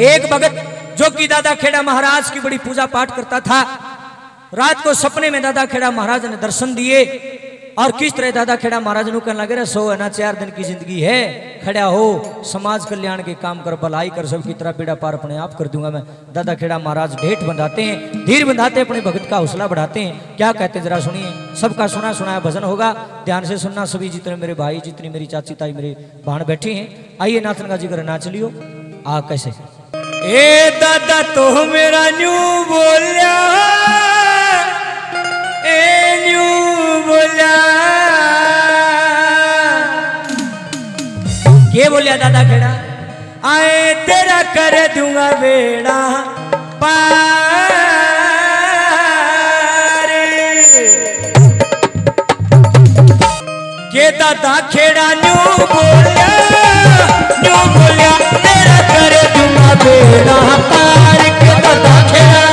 एक भगत जो कि दादा खेड़ा महाराज की बड़ी पूजा पाठ करता था, रात को सपने में दादा खेड़ा महाराज ने दर्शन दिए और किस तरह दादा खेड़ा महाराज नु कहने लगे सो है ना, चार दिन की ज़िंदगी है, खड़ा हो, समाज कल्याण के काम कर, भलाई कर सबकी तरह बेड़ा पार अपने आप कर दूँगा मैं। दादा खेड़ा महाराज ढेठ बंधाते हैं, धीर बंधाते हैं, अपने भगत का हौसला बढ़ाते हैं। क्या कहते हैं, जरा सुनिए। सबका सुना सुनाया भजन होगा। ध्यान से सुनना, सभी जितने मेरे भाई, जितनी मेरी चाची ताई, मेरे बहन बैठे हैं। आइए नाथन का ज़िक्र नाच लियो। आ कैसे? ए दादा तो मेरा न्यू बोलिया। ए न्यू बोलिया। के बोलिया दादा खेड़ा? आए तेरा कर दूँगा बेड़ा। पार। के दादा खेड़ा न्यू बोलिया न्यू बोलिया। बेड़ा पार के दादा खेड़ा